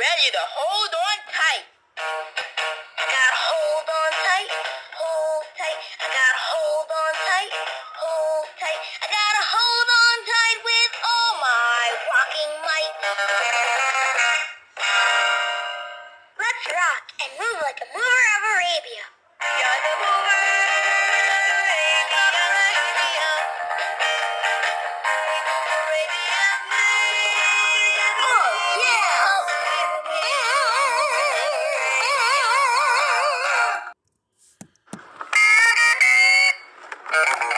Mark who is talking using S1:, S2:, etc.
S1: ready to hold on tight. I gotta hold on tight, hold tight. I gotta hold on tight, hold tight. I gotta hold on tight with all my rocking might. Let's rock and move like Thank you.